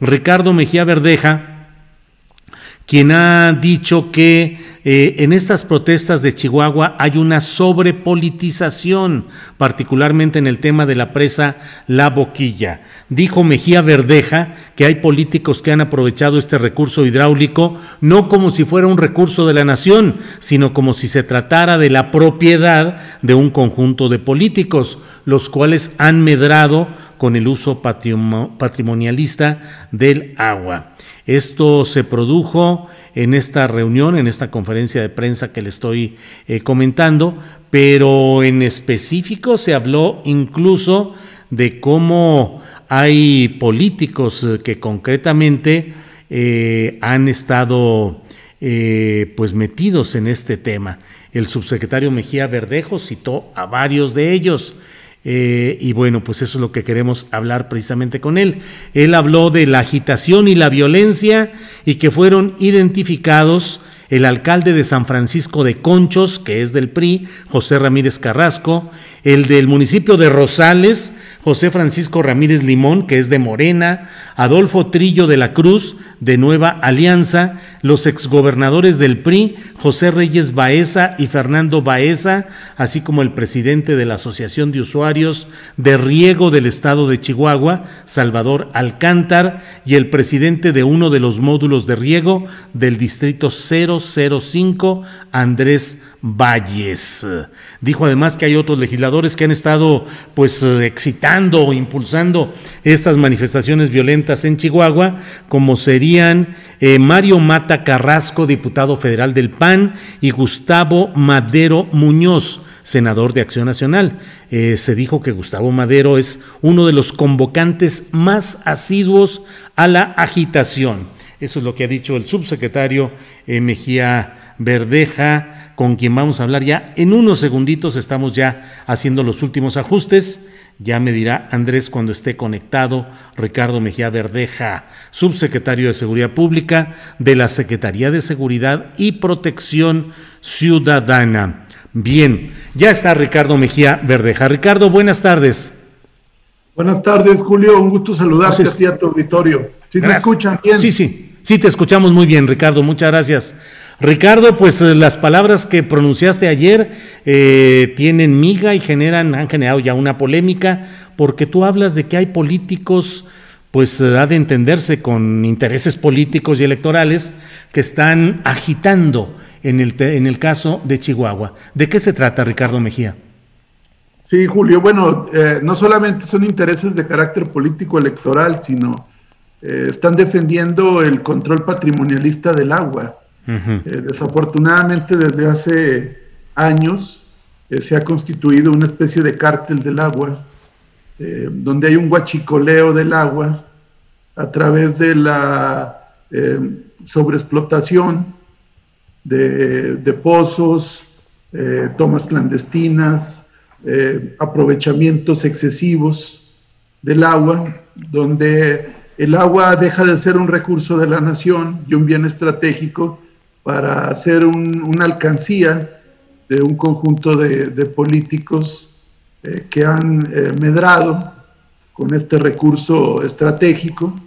Ricardo Mejía Verdeja, quien ha dicho que eh, en estas protestas de Chihuahua hay una sobrepolitización, particularmente en el tema de la presa La Boquilla. Dijo Mejía Verdeja que hay políticos que han aprovechado este recurso hidráulico no como si fuera un recurso de la nación, sino como si se tratara de la propiedad de un conjunto de políticos, los cuales han medrado con el uso patrimonialista del agua. Esto se produjo en esta reunión, en esta conferencia de prensa que le estoy eh, comentando, pero en específico se habló incluso de cómo hay políticos eh, que concretamente eh, han estado pues metidos en este tema. El subsecretario Mejía Verdejo citó a varios de ellos. Eh, y bueno, pues eso es lo que queremos hablar precisamente con él. Él habló de la agitación y la violencia y que fueron identificados el alcalde de San Francisco de Conchos, que es del PRI, José Ramírez Carrasco, el del municipio de Rosales, José Francisco Ramírez Limón, que es de Morena, Adolfo Trillo de la Cruz, de Nueva Alianza, los exgobernadores del PRI, José Reyes Baeza y Fernando Baeza, así como el presidente de la Asociación de Usuarios de Riego del Estado de Chihuahua, Salvador Alcántar, y el presidente de uno de los módulos de riego del Distrito 005, Andrés Valles. Dijo además que hay otros legisladores que han estado pues excitando o impulsando estas manifestaciones violentas en Chihuahua, como serían eh, Mario Mata Carrasco, diputado federal del PAN, y Gustavo Madero Muñoz, senador de Acción Nacional. Eh, se dijo que Gustavo Madero es uno de los convocantes más asiduos a la agitación. Eso es lo que ha dicho el subsecretario eh, Mejía Verdeja con quien vamos a hablar ya en unos segunditos. Estamos ya haciendo los últimos ajustes. Ya me dirá Andrés cuando esté conectado, Ricardo Mejía Verdeja, subsecretario de Seguridad Pública de la Secretaría de Seguridad y Protección Ciudadana. Bien, ya está Ricardo Mejía Verdeja. Ricardo, buenas tardes. Buenas tardes, Julio. Un gusto saludarte a ti a tu auditorio. ¿Sí te escuchan bien? Sí, sí, sí, te escuchamos muy bien, Ricardo. Muchas gracias. Ricardo, pues eh, las palabras que pronunciaste ayer eh, tienen miga y generan, han generado ya una polémica, porque tú hablas de que hay políticos, pues eh, ha de entenderse con intereses políticos y electorales que están agitando en el, en el caso de Chihuahua. ¿De qué se trata, Ricardo Mejía? Sí, Julio, bueno, no solamente son intereses de carácter político electoral, sino están defendiendo el control patrimonialista del agua. Eh, desafortunadamente desde hace años eh, se ha constituido una especie de cártel del agua, eh, donde hay un guachicoleo del agua a través de la sobreexplotación de, de pozos, tomas clandestinas, aprovechamientos excesivos del agua, donde el agua deja de ser un recurso de la nación y un bien estratégico para hacer una alcancía de un conjunto de, políticos eh, que han eh, medrado con este recurso estratégico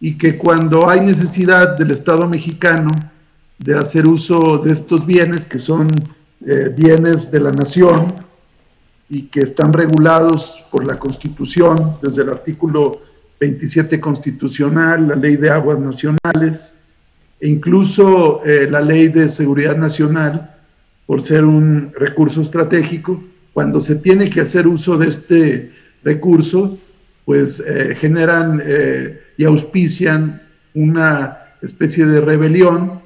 y que cuando hay necesidad del Estado mexicano de hacer uso de estos bienes que son eh, bienes de la nación y que están regulados por la Constitución desde el artículo 27 constitucional, la ley de aguas nacionales, e incluso eh, la ley de seguridad nacional, por ser un recurso estratégico, cuando se tiene que hacer uso de este recurso, pues eh, generan eh, y auspician una especie de rebelión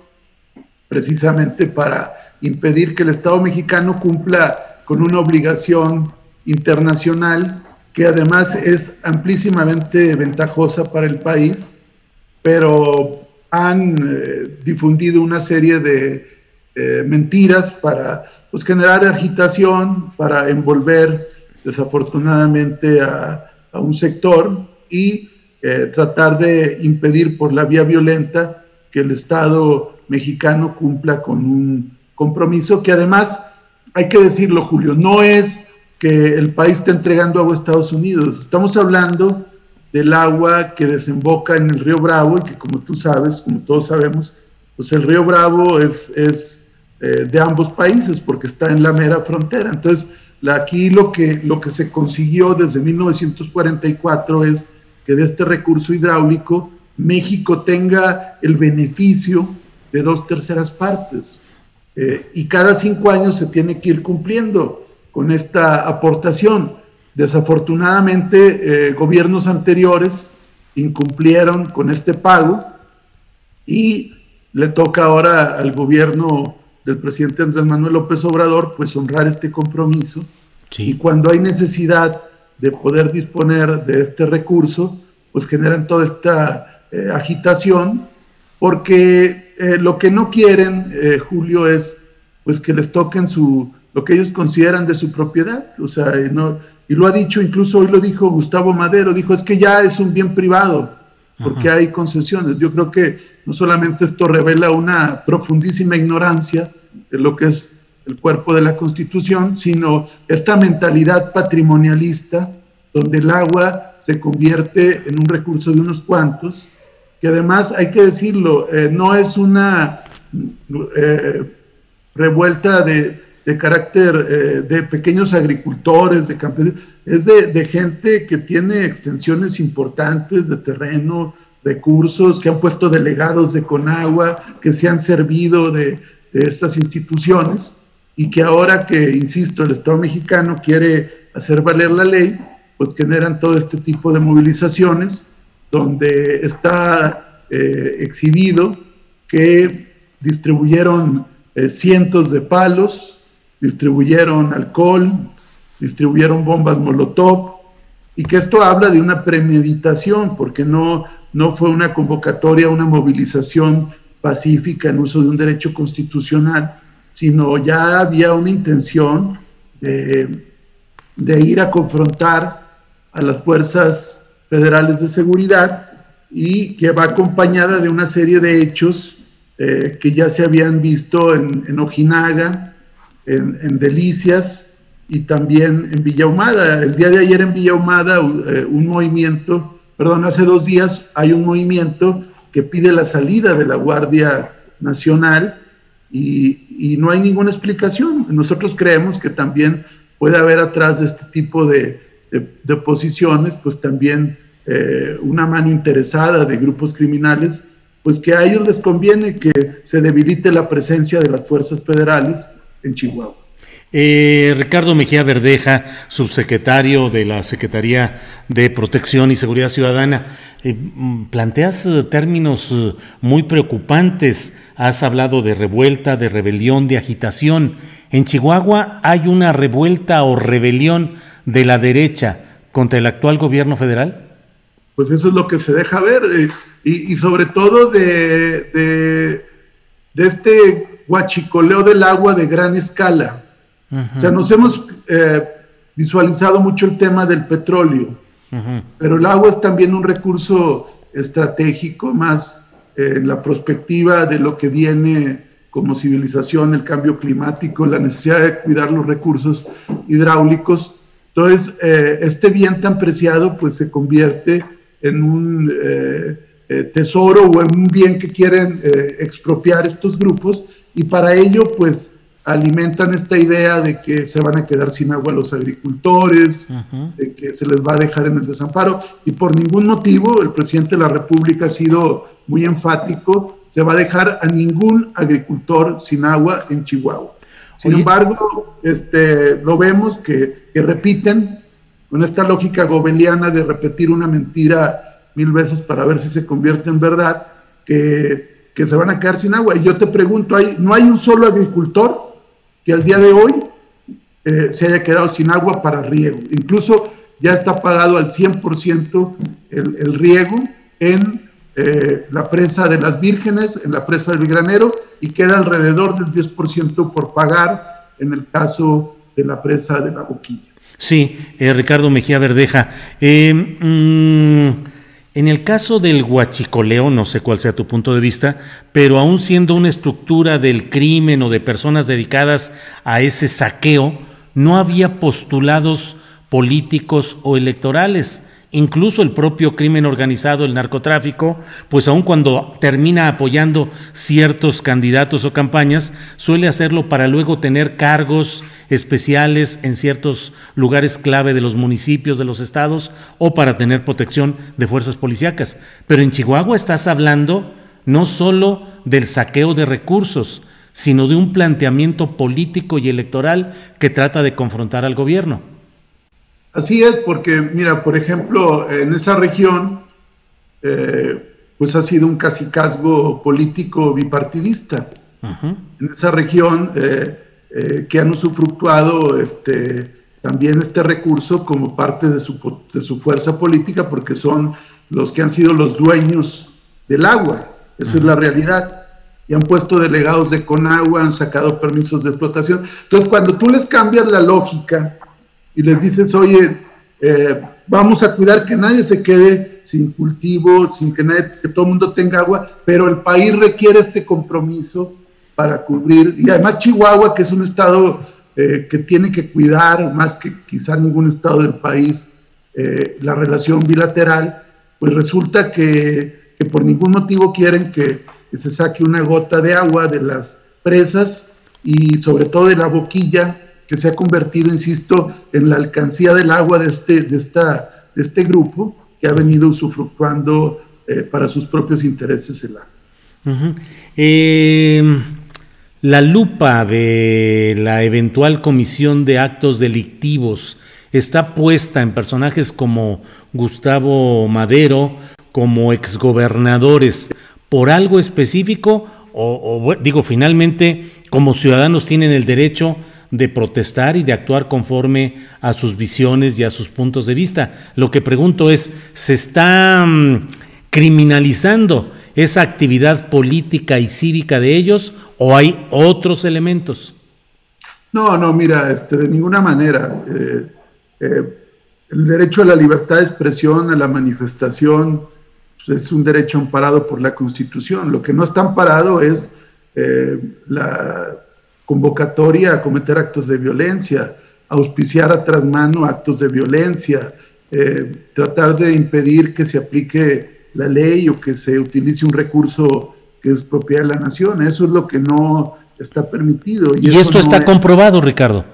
precisamente para impedir que el Estado mexicano cumpla con una obligación internacional que además es amplísimamente ventajosa para el país, pero han eh, difundido una serie de eh, mentiras para pues, generar agitación, para envolver desafortunadamente a, un sector y eh, tratar de impedir por la vía violenta que el Estado mexicano cumpla con un compromiso que además, hay que decirlo Julio, no es que el país esté entregando agua a Estados Unidos, estamos hablando del agua que desemboca en el río Bravo y que como tú sabes, como todos sabemos, pues el río Bravo es, es eh, de ambos países porque está en la mera frontera. Entonces, aquí lo que, lo que se consiguió desde 1944 es que de este recurso hidráulico México tenga el beneficio de dos terceras partes. Eh, y cada cinco años se tiene que ir cumpliendo con esta aportación. Desafortunadamente, eh, gobiernos anteriores incumplieron con este pago y le toca ahora al gobierno del presidente Andrés Manuel López Obrador pues honrar este compromiso. Y cuando hay necesidad de poder disponer de este recurso pues generan toda esta eh, agitación porque eh, lo que no quieren Julio es pues que les toquen su lo que ellos consideran de su propiedad. O sea no y lo ha dicho, incluso hoy lo dijo Gustavo Madero, dijo, es que ya es un bien privado, porque hay concesiones. Yo creo que no solamente esto revela una profundísima ignorancia de lo que es el cuerpo de la Constitución, sino esta mentalidad patrimonialista, donde el agua se convierte en un recurso de unos cuantos, que además, hay que decirlo, eh, no es una eh, revuelta de, de carácter eh, de pequeños agricultores, de campesinos, es de, gente que tiene extensiones importantes de terreno, recursos, que han puesto delegados de Conagua, que se han servido de, estas instituciones y que ahora que, insisto, el Estado mexicano quiere hacer valer la ley, pues generan todo este tipo de movilizaciones donde está eh, exhibido que distribuyeron eh, cientos de palos, distribuyeron alcohol, distribuyeron bombas Molotov, y que esto habla de una premeditación, porque no, no fue una convocatoria, una movilización pacífica en uso de un derecho constitucional, sino ya había una intención de, de ir a confrontar a las fuerzas federales de seguridad y que va acompañada de una serie de hechos eh, que ya se habían visto en, en Ojinaga, en, Delicias y también en Villahumada. El día de ayer en Villahumada eh, un movimiento, perdón, hace dos días hay un movimiento que pide la salida de la Guardia Nacional y, no hay ninguna explicación. Nosotros creemos que también puede haber atrás de este tipo de, de, posiciones, pues también eh, una mano interesada de grupos criminales, pues que a ellos les conviene que se debilite la presencia de las fuerzas federales en Chihuahua. Eh, Ricardo Mejía Verdeja, subsecretario de la Secretaría de Protección y Seguridad Ciudadana, eh, planteas eh, términos muy preocupantes. Has hablado de revuelta, de rebelión, de agitación. ¿En Chihuahua hay una revuelta o rebelión de la derecha contra el actual gobierno federal? Pues eso es lo que se deja ver y, sobre todo de, de, de este huachicoleo del agua de gran escala. O sea, nos hemos eh, visualizado mucho el tema del petróleo, pero el agua es también un recurso estratégico, más eh, en la perspectiva de lo que viene como civilización, el cambio climático, la necesidad de cuidar los recursos hidráulicos. Entonces, eh, este bien tan preciado pues se convierte en un tesoro o en un bien que quieren expropiar estos grupos y para ello pues alimentan esta idea de que se van a quedar sin agua los agricultores, de que se les va a dejar en el desamparo. Y por ningún motivo el presidente de la República ha sido muy enfático, se va a dejar a ningún agricultor sin agua en Chihuahua. Sin embargo, este, lo vemos que, que repiten con esta lógica gobeliana de repetir una mentira mil veces para ver si se convierte en verdad, que que se van a quedar sin agua. Y yo te pregunto, ¿hay, ¿no hay un solo agricultor que al día de hoy eh, se haya quedado sin agua para riego? Incluso ya está pagado al 100% el, el, riego en eh, la presa de las vírgenes, en la presa del granero, y queda alrededor del 10% por pagar en el caso de la presa de la boquilla. Sí, eh, Ricardo Mejía Verdeja. Mmm, en el caso del huachicoleo, no sé cuál sea tu punto de vista, pero aún siendo una estructura del crimen o de personas dedicadas a ese saqueo, no había postulados políticos o electorales. Incluso el propio crimen organizado, el narcotráfico, pues aun cuando termina apoyando ciertos candidatos o campañas, suele hacerlo para luego tener cargos especiales en ciertos lugares clave de los municipios, de los estados, o para tener protección de fuerzas policíacas. Pero en Chihuahua estás hablando no solo del saqueo de recursos, sino de un planteamiento político y electoral que trata de confrontar al gobierno. Así es, porque mira, por ejemplo, en esa región, eh, pues ha sido un casicazgo político bipartidista. En esa región eh, eh, que han usufructuado este, también este recurso como parte de su, de su, fuerza política, porque son los que han sido los dueños del agua. Esa es la realidad. Y han puesto delegados de Conagua, han sacado permisos de explotación. Entonces, cuando tú les cambias la lógica y les dices, oye, eh, vamos a cuidar que nadie se quede sin cultivo, sin que, todo el mundo tenga agua, pero el país requiere este compromiso para cubrir, y además Chihuahua, que es un estado eh, que tiene que cuidar más que quizá ningún estado del país eh, la relación bilateral, pues resulta que, que, por ningún motivo quieren que, que se saque una gota de agua de las presas y sobre todo de la boquilla que se ha convertido, insisto, en la alcancía del agua de este, de esta, de este grupo que ha venido usufructuando eh, para sus propios intereses el agua. Em, la lupa de la eventual comisión de actos delictivos está puesta en personajes como Gustavo Madero, como exgobernadores, por algo específico o digo, finalmente, como ciudadanos tienen el derecho de protestar y de actuar conforme a sus visiones y a sus puntos de vista. Lo que pregunto es, ¿se está mm, criminalizando esa actividad política y cívica de ellos o hay otros elementos? No, no, mira, este, de ninguna manera. Eh, eh, el derecho a la libertad de expresión, a la manifestación, pues, es un derecho amparado por la Constitución. Lo que no está amparado es eh, la convocatoria a cometer actos de violencia, auspiciar a trasmano actos de violencia, eh, tratar de impedir que se aplique la ley o que se utilice un recurso que es propiedad de la nación. Eso es lo que no está permitido. ¿Y, esto está comprobado, Ricardo?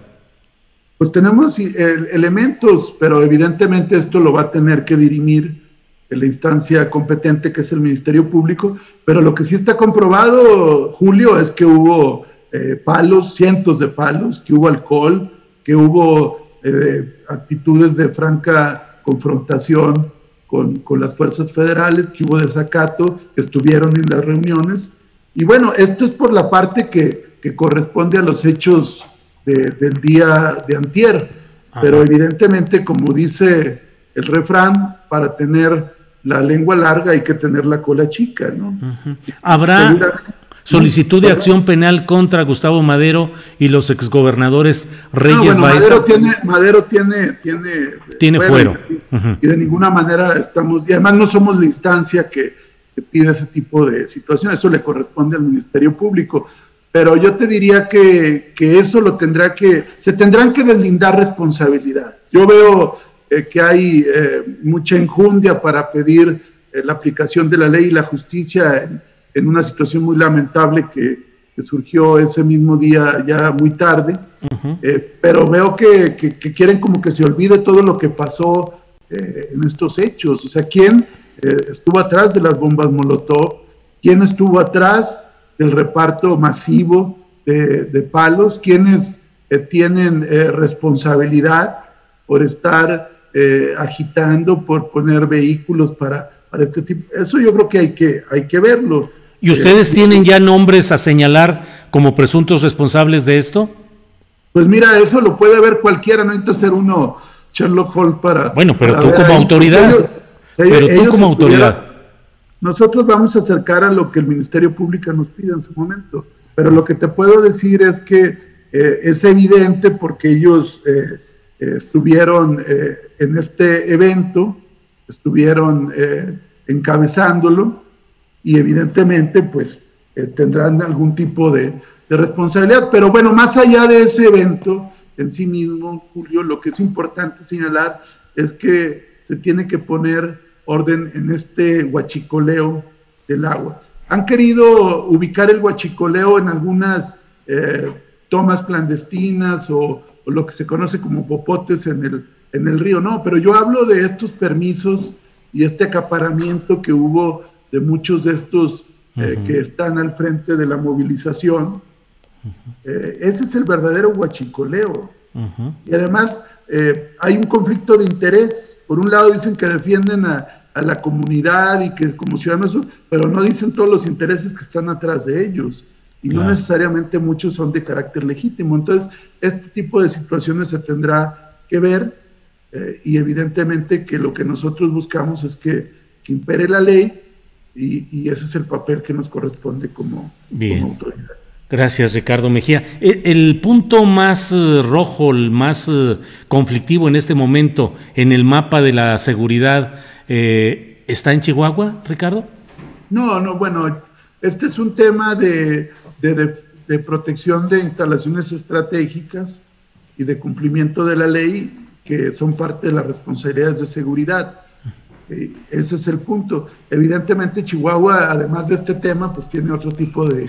Pues tenemos eh, elementos, pero evidentemente esto lo va a tener que dirimir la instancia competente que es el Ministerio Público, pero lo que sí está comprobado, Julio, es que hubo eh, palos, cientos de palos, que hubo alcohol, que hubo eh, actitudes de franca confrontación con, con, las fuerzas federales, que hubo desacato, que estuvieron en las reuniones. Y bueno, esto es por la parte que, que corresponde a los hechos del día de antier, pero evidentemente, como dice el refrán, para tener la lengua larga hay que tener la cola chica, ¿no? Habrá, Solicitud de acción penal contra Gustavo Madero y los exgobernadores Reyes no, Madero tiene, Madero tiene, tiene, tiene fuero. Y, de ninguna manera estamos, y además no somos la instancia que, pide ese tipo de situaciones, eso le corresponde al Ministerio Público. Pero yo te diría que, que eso lo tendrá que, se tendrán que deslindar responsabilidades. Yo veo eh, que hay eh, mucha enjundia para pedir eh, la aplicación de la ley y la justicia en, en una situación muy lamentable que, surgió ese mismo día ya muy tarde, eh, pero veo que, quieren como que se olvide todo lo que pasó eh, en estos hechos, o sea, ¿quién eh, estuvo atrás de las bombas Molotov? ¿Quién estuvo atrás del reparto masivo de, palos? ¿Quiénes tienen responsabilidad por estar agitando, por poner vehículos para, para este tipo? Eso yo creo que hay que, hay que verlo. ¿Y ustedes tienen ya nombres a señalar como presuntos responsables de esto? Pues mira, eso lo puede ver cualquiera, no necesita ser uno Sherlock Holmes para... Bueno, pero tú como autoridad... pero tú como autoridad... Nosotros vamos a acercar a lo que el Ministerio Público nos pide en su momento, pero lo que te puedo decir es que eh, es evidente porque ellos eh, eh, estuvieron en este evento, estuvieron encabezándolo, y evidentemente pues eh, tendrán algún tipo de, responsabilidad. Pero bueno, más allá de ese evento en sí mismo, Julio, lo que es importante señalar es que se tiene que poner orden en este huachicoleo del agua. Han querido ubicar el huachicoleo en algunas eh, tomas clandestinas o, lo que se conoce como popotes en el, en el río, no, pero yo hablo de estos permisos y este acaparamiento que hubo de muchos de estos eh, que están al frente de la movilización. Eh, ese es el verdadero huachicoleo. Y además hay un conflicto de interés. Por un lado dicen que defienden a, a la comunidad y que como ciudadanos, pero no dicen todos los intereses que están atrás de ellos y no necesariamente muchos son de carácter legítimo. Entonces, este tipo de situaciones se tendrá que ver eh, y evidentemente que lo que nosotros buscamos es que, impere la ley y, ese es el papel que nos corresponde como, autoridad. Gracias, Ricardo Mejía. El, el, punto más eh, rojo, el más eh, conflictivo en este momento en el mapa de la seguridad eh, ¿Está en Chihuahua, Ricardo? No, no, bueno, este es un tema de, de, protección de instalaciones estratégicas y de cumplimiento de la ley que son parte de las responsabilidades de seguridad. Ese es el punto. Evidentemente Chihuahua, además de este tema, pues tiene otro tipo de,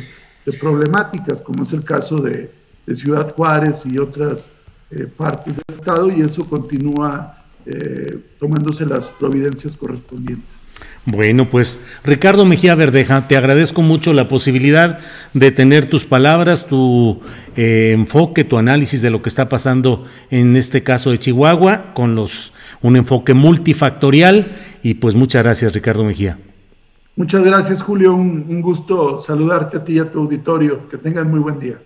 problemáticas, como es el caso de, Ciudad Juárez y otras eh, partes del estado, y eso continúa eh, tomándose las providencias correspondientes. Bueno, pues Ricardo Mejía Verdeja, te agradezco mucho la posibilidad de tener tus palabras, tu eh, enfoque, tu análisis de lo que está pasando en este caso de Chihuahua, con los un enfoque multifactorial y pues muchas gracias Ricardo Mejía. Muchas gracias Julio, un gusto saludarte a ti y a tu auditorio, que tengan muy buen día.